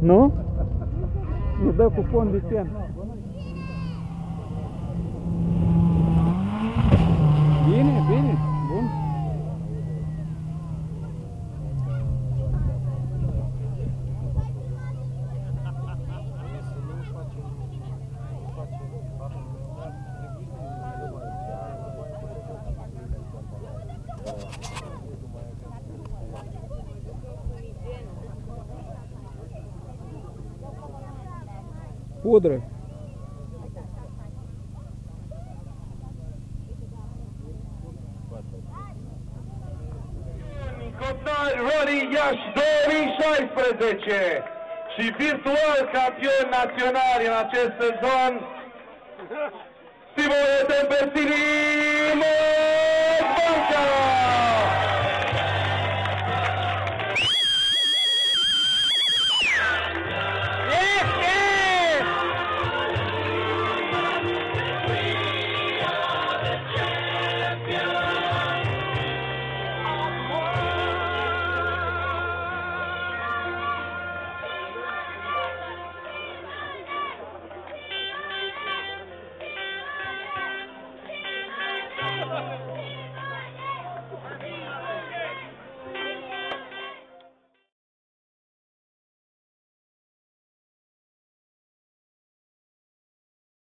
Ne dă cu fond de ten. Bine, bine, bun. Pudră. Cotnari Rory Iași 2016 și virtual campion național în acest sezon Simone Tempestini